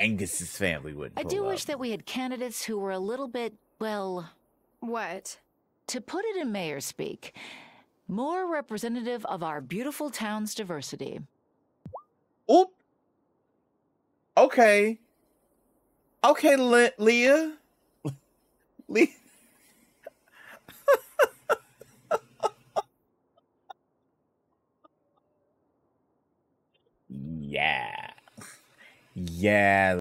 Angus's family wouldn't. I pull do up. wish that we had candidates who were a little bit, well, What? to put it in mayor speak, more representative of our beautiful town's diversity. Oop. Okay. Okay, Le- Leah. Leah. yeah. Yeah,